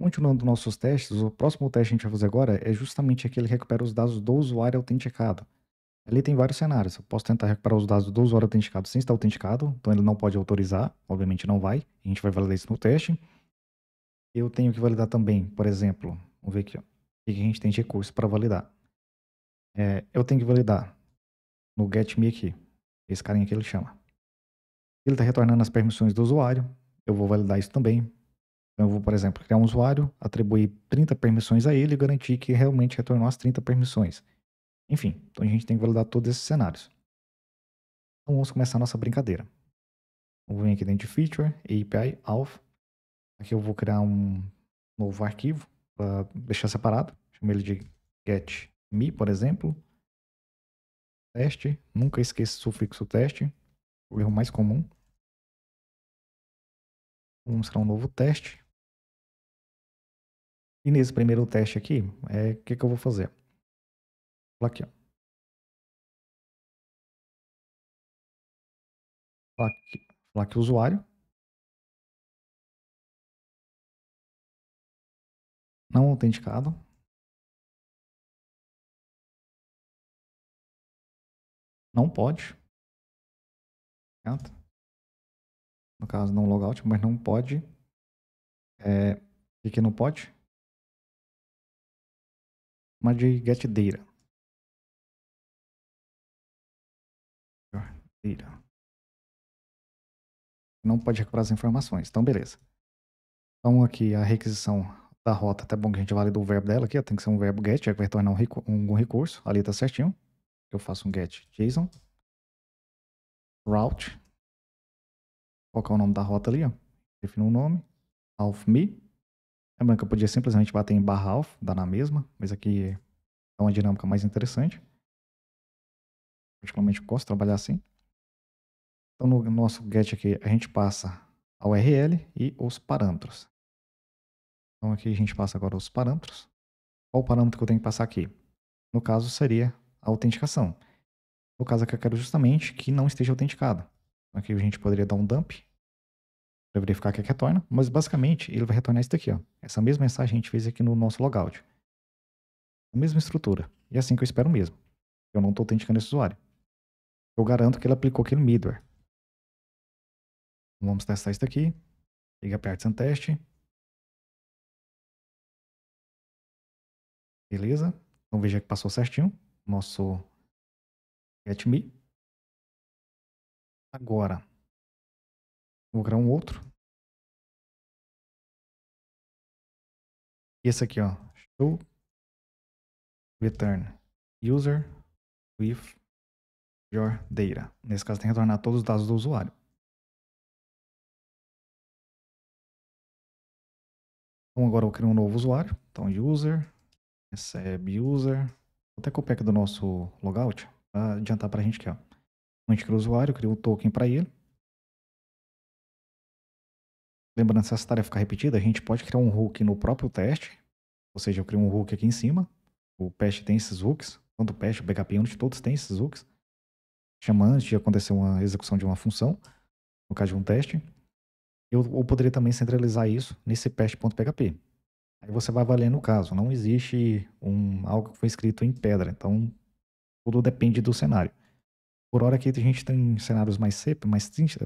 Continuando nossos testes, o próximo teste que a gente vai fazer agora é justamente aquele que recupera os dados do usuário autenticado. Ali tem vários cenários. Eu posso tentar recuperar os dados do usuário autenticado sem estar autenticado, então ele não pode autorizar, obviamente não vai. A gente vai validar isso no teste. Eu tenho que validar também, por exemplo, vamos ver aqui, ó, o que a gente tem de recurso para validar. É, eu tenho que validar no getMe aqui, esse carinha aqui ele chama. Ele está retornando as permissões do usuário, eu vou validar isso também. Então eu vou, por exemplo, criar um usuário, atribuir 30 permissões a ele e garantir que realmente retornou as 30 permissões. Enfim, então a gente tem que validar todos esses cenários. Então vamos começar a nossa brincadeira. Vou vir aqui dentro de Feature, API, Auth. Aqui eu vou criar um novo arquivo para deixar separado. Chamo ele de getMe, por exemplo. Teste. Nunca esqueça o sufixo teste. O erro mais comum. Vamos criar um novo teste. E nesse primeiro teste aqui, é o que, que eu vou fazer? aqui, ó. Falar aqui, o usuário. Não autenticado. Não pode. No caso, não logout, mas não pode. É, que não pode? Uma de get data. Não pode recuperar as informações. Então, beleza. Então, aqui a requisição da rota, até bom que a gente valida o verbo dela aqui, ó, tem que ser um verbo get, já que vai retornar um, recu um recurso. Ali tá certinho. Eu faço um get JSON. Route. Qual é o nome da rota ali, ó? Defino um nome. Alf me. Lembrando que eu podia simplesmente bater em barra alf, dá na mesma, mas aqui é uma dinâmica mais interessante. Particularmente gosto de trabalhar assim. Então no nosso get aqui a gente passa a URL e os parâmetros. Então aqui a gente passa agora os parâmetros. Qual o parâmetro que eu tenho que passar aqui? No caso seria a autenticação. No caso aqui eu quero justamente que não esteja autenticado. Aqui a gente poderia dar um dump para verificar o que, é que retorna, mas basicamente ele vai retornar isso daqui, ó. Essa mesma mensagem a gente fez aqui no nosso logout. A mesma estrutura. E é assim que eu espero mesmo. Eu não estou autenticando esse usuário. Eu garanto que ele aplicou aquele middleware. Vamos testar isso daqui. Liga perto sem teste. Beleza. Então veja que passou certinho. Nosso getMe. Agora, vou criar um outro. Esse aqui, ó. Show return user with your data. Nesse caso, tem que retornar todos os dados do usuário. Então agora eu criar um novo usuário. Então user, recebe user. Vou até copiar aqui do nosso logout para adiantar para a gente aqui. Ó. A gente cria o usuário, cria o token para ele. Lembrando, se essa tarefa ficar repetida, a gente pode criar um hook no próprio teste. Ou seja, eu crio um hook aqui em cima. O PEST tem esses hooks. Tanto o PEST, o BKP Unit, todos têm esses hooks. Chama antes de acontecer uma execução de uma função. No caso de um teste. Eu, eu poderia também centralizar isso nesse pest.php. Aí você vai avaliando o caso. Não existe um, algo que foi escrito em pedra. Então, tudo depende do cenário. Por hora aqui a gente tem cenários mais,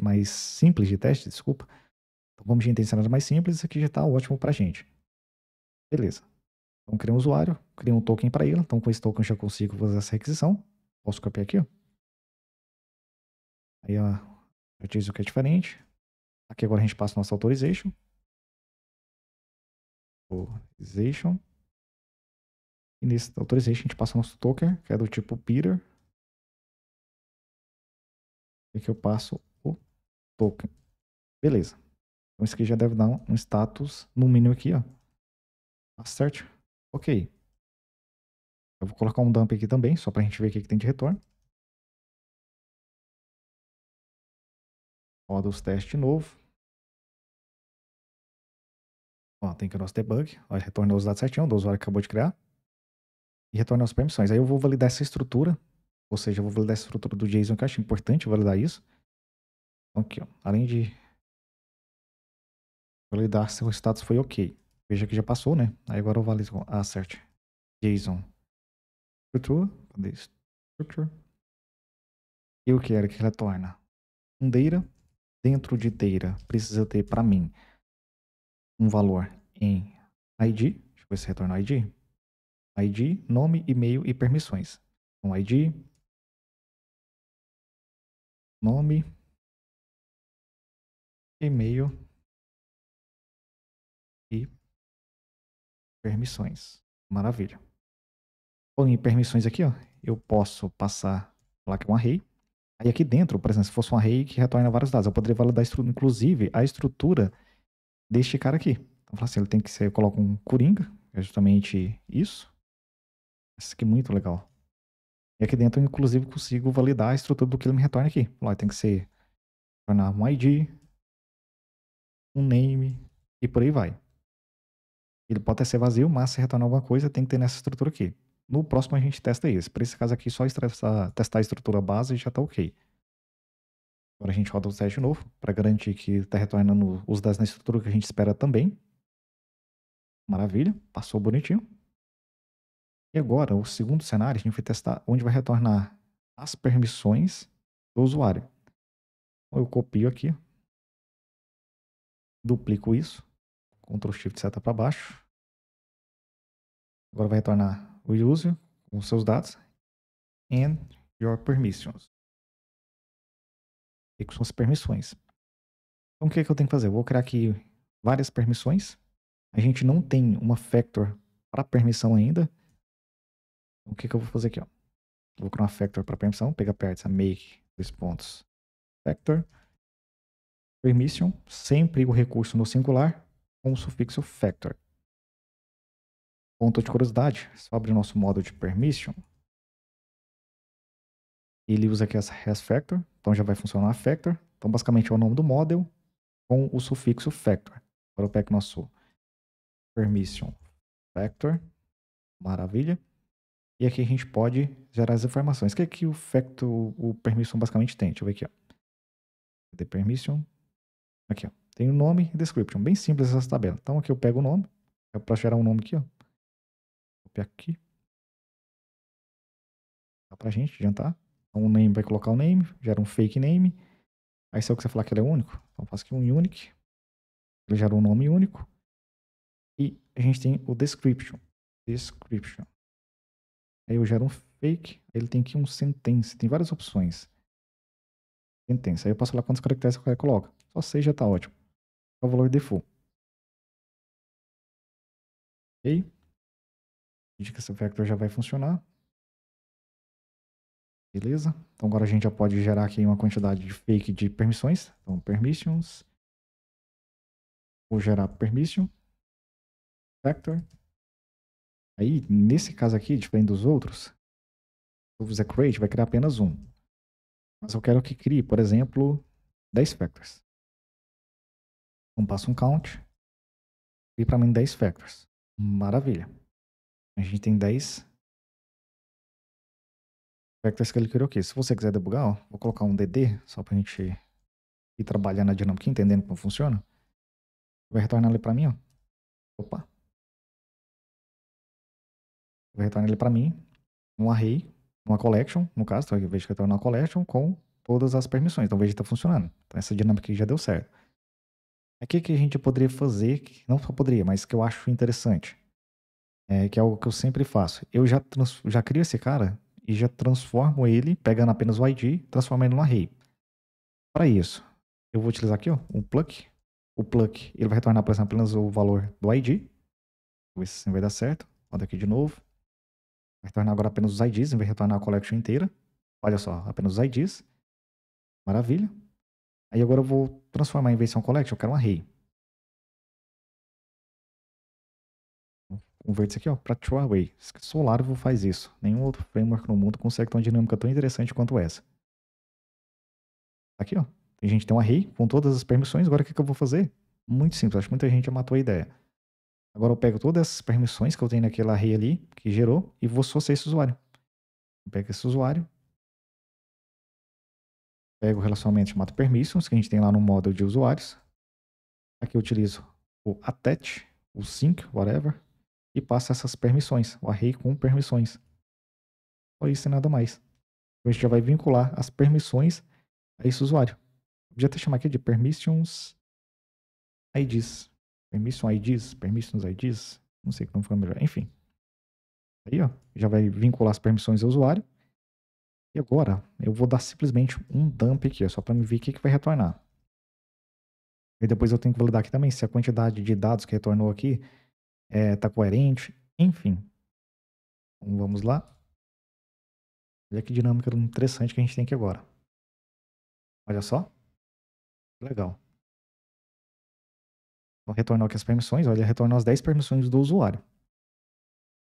mais simples de teste, desculpa. Então, como a gente tem cenários mais simples, isso aqui já está ótimo para a gente. Beleza. Então, criei um usuário, criei um token para ele. Então, com esse token eu já consigo fazer essa requisição. Posso copiar aqui, ó. Aí, ó, eu utilizo o que é diferente. Aqui agora a gente passa nossa authorization. Authorization. E nesse authorization a gente passa nosso token, que é do tipo Peter. E aqui eu passo o token. Beleza. Então isso aqui já deve dar um status no mínimo aqui, ó. Assert. Ok. Eu vou colocar um dump aqui também, só para a gente ver o que, que tem de retorno. Roda os testes de novo. Ó, tem que o nosso debug. Ó, retornou os dados certinho do usuário que acabou de criar. E retorna as permissões. Aí eu vou validar essa estrutura. Ou seja, eu vou validar essa estrutura do JSON, que eu acho importante validar isso. Então aqui, ó. Além de validar se o status foi ok. Veja que já passou, né? Aí agora eu valido assert JSON estrutura, cadê structure? Eu quero que retorna um data. Dentro de data precisa ter para mim um valor em ID. Deixa eu ver se retorna ID. ID, nome, e-mail e permissões. Então, ID, nome, e-mail e permissões. Maravilha. Bom, em permissões aqui, ó, eu posso passar lá que é um array. Aí aqui dentro, por exemplo, se fosse um array que retorna vários dados, eu poderia validar, inclusive, a estrutura deste cara aqui. Então, assim, ele tem que ser, eu coloco um coringa, é justamente isso. Isso aqui é muito legal. E aqui dentro, eu, inclusive, consigo validar a estrutura do que ele me retorna aqui. Lá tem que ser, retornar um ID, um name e por aí vai. Ele pode até ser vazio, mas se retornar alguma coisa, tem que ter nessa estrutura aqui. No próximo a gente testa esse. Para esse caso aqui, só testar, testar a estrutura base já está ok. Agora a gente roda o teste de novo, para garantir que está retornando os dados na estrutura que a gente espera também. Maravilha, passou bonitinho. E agora, o segundo cenário, a gente vai testar onde vai retornar as permissões do usuário. Então, eu copio aqui, duplico isso, Ctrl Shift seta para baixo. Agora vai retornar o user com seus dados and your permissions. E com suas permissões. Então o que, é que eu tenho que fazer? Eu vou criar aqui várias permissões. A gente não tem uma factor para permissão ainda. Então, o que, que eu vou fazer aqui? Ó? Vou criar uma factor para permissão. Pega perto, make dois pontos factor permission, sempre o recurso no singular com o sufixo factor. Ponto de curiosidade, abrir o nosso modo de permission. Ele usa aqui essa factor, então já vai funcionar a factor. Então basicamente é o nome do model com o sufixo factor. Agora eu pego nosso permission factor, maravilha. E aqui a gente pode gerar as informações. O que é que o factor, o permission basicamente tem? Deixa eu ver aqui, ó. The permission. Aqui, ó. Tem o nome e description. Bem simples essa tabela. Então aqui eu pego o nome. É para gerar um nome aqui, ó copiar aqui. Dá pra gente adiantar. Então o name vai colocar o name, gera um fake name. Aí se eu quiser falar que ele é único, então faço aqui um unique. Ele gera um nome único. E a gente tem o description. Description. Aí eu gero um fake, ele tem aqui um sentence, tem várias opções. Sentence. Aí eu posso falar quantos caracteres eu coloca. Só 6 já tá ótimo. É o valor default. Ok? que esse vector já vai funcionar. Beleza? Então agora a gente já pode gerar aqui uma quantidade de fake de permissões. Então, permissions. Vou gerar permission. Vector. Aí, nesse caso aqui, diferente dos outros, eu fizer create, vai criar apenas um. Mas eu quero que crie, por exemplo, 10 factors. Então, passo um count. E para mim 10 factors. Maravilha. A gente tem 10 vectors que ele criou aqui. Se você quiser debugar, ó, vou colocar um DD, só pra gente ir trabalhando a dinâmica, entendendo como funciona. Vai retornar ali pra mim, ó. Opa. Vai retornar ali pra mim, um array, uma collection, no caso, então, vejo que retorna uma collection com todas as permissões. Então veja que tá funcionando. Então essa dinâmica aqui já deu certo. Aqui que a gente poderia fazer, não só poderia, mas que eu acho interessante é, que é algo que eu sempre faço. Eu já, trans, já crio esse cara e já transformo ele, pegando apenas o ID, transformando ele no array. Para isso, eu vou utilizar aqui ó, um pluck. O pluck ele vai retornar, por exemplo, apenas o valor do ID. Vou ver se assim vai dar certo. Roda aqui de novo. Vai retornar agora apenas os IDs, em vez de retornar a collection inteira. Olha só, apenas os IDs. Maravilha. Aí agora eu vou transformar em um collection, eu quero um array. converte isso aqui para Huawei. Solarivo faz isso. Nenhum outro framework no mundo consegue ter uma dinâmica tão interessante quanto essa. Aqui, ó. A gente tem um array com todas as permissões. Agora o que, que eu vou fazer? Muito simples. Acho que muita gente já matou a ideia. Agora eu pego todas essas permissões que eu tenho naquele array ali, que gerou, e vou associar esse usuário. Eu pego esse usuário. Pego o relacionamento chamado permissions, que a gente tem lá no módulo de usuários. Aqui eu utilizo o attach o sync, whatever, e passa essas permissões, o array com permissões. Só isso e nada mais. Então, a gente já vai vincular as permissões a esse usuário. Podia até chamar aqui de permissions IDs. Permission IDs, permissions IDs, não sei como fica melhor. Enfim. Aí, ó, já vai vincular as permissões ao usuário. E agora, eu vou dar simplesmente um dump aqui, só para me ver o que, que vai retornar. E depois eu tenho que validar aqui também se a quantidade de dados que retornou aqui está é, tá coerente. Enfim. Então, vamos lá. Olha que dinâmica interessante que a gente tem aqui agora. Olha só. Legal. Então, retornou aqui as permissões. Olha, retornou as 10 permissões do usuário.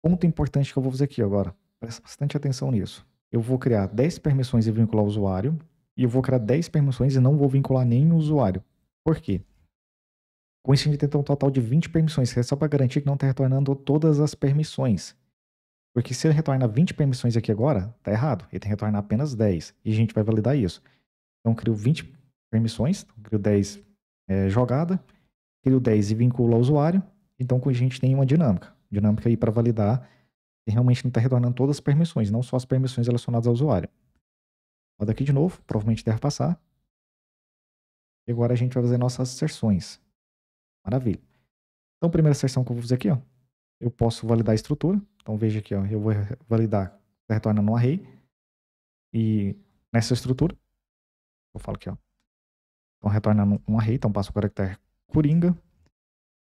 Ponto importante que eu vou fazer aqui agora. Presta bastante atenção nisso. Eu vou criar 10 permissões e vincular o usuário. E eu vou criar 10 permissões e não vou vincular o usuário. Por quê? Com isso, a gente tem um total de 20 permissões, que é só para garantir que não está retornando todas as permissões. Porque se ele retorna 20 permissões aqui agora, tá errado. Ele tem que retornar apenas 10. E a gente vai validar isso. Então, crio 20 permissões, crio 10 é, jogada, crio 10 e vincula ao usuário. Então, a gente tem uma dinâmica. Dinâmica aí para validar realmente não está retornando todas as permissões, não só as permissões relacionadas ao usuário. Roda aqui de novo, provavelmente deve passar. E agora a gente vai fazer nossas sessões. Maravilha. Então, primeira sessão que eu vou fazer aqui, ó, eu posso validar a estrutura. Então, veja aqui, ó, eu vou validar, retorna no array. E nessa estrutura, eu falo aqui, ó. Então, retorna um array, então passo o caractere coringa.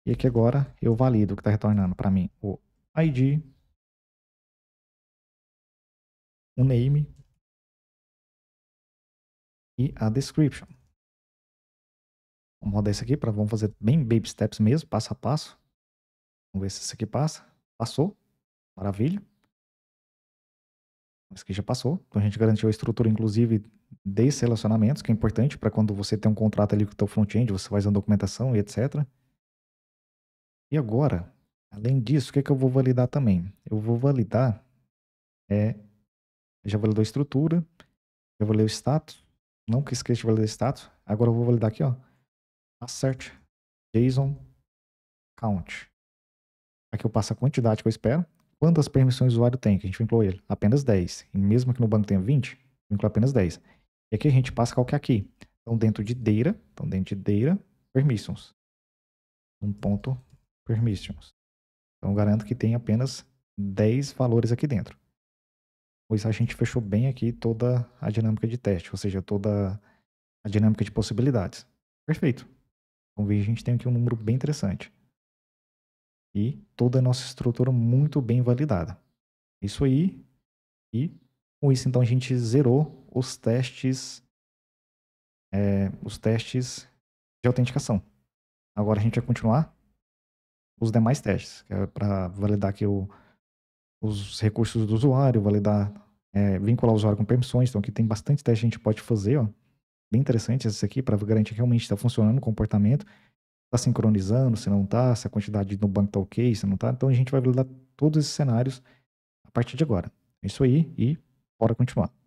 E aqui agora eu valido que está retornando para mim o ID, o name e a description. Vamos rodar isso aqui para vamos fazer bem baby steps mesmo, passo a passo. Vamos ver se isso aqui passa. Passou. Maravilha. Isso aqui já passou. Então a gente garantiu a estrutura, inclusive, desses relacionamentos, que é importante para quando você tem um contrato ali com o teu front-end, você faz a documentação e etc. E agora, além disso, o que, é que eu vou validar também? Eu vou validar, é, já validou a estrutura, vou ler o status, não que esqueça de validar o status, agora eu vou validar aqui, ó, assert JSON count. Aqui eu passo a quantidade que eu espero. Quantas permissões o usuário tem? Que a gente vinculou ele? Apenas 10. E mesmo que no banco tenha 20, vincula apenas 10. E aqui a gente passa qual que é aqui. Então dentro de data, então dentro de data, permissions. Um ponto permissions. Então garanto que tem apenas 10 valores aqui dentro. Pois a gente fechou bem aqui toda a dinâmica de teste, ou seja, toda a dinâmica de possibilidades. Perfeito. Então veja, a gente tem aqui um número bem interessante. E toda a nossa estrutura muito bem validada. Isso aí. E com isso, então, a gente zerou os testes, é, os testes de autenticação. Agora a gente vai continuar os demais testes, que é para validar aqui o, os recursos do usuário, validar, é, vincular o usuário com permissões. Então aqui tem bastante teste que a gente pode fazer, ó bem interessante esse aqui para garantir que realmente está funcionando o comportamento, está sincronizando, se não está, se a quantidade no banco está ok, se não está. Então a gente vai validar todos esses cenários a partir de agora. É isso aí e bora continuar.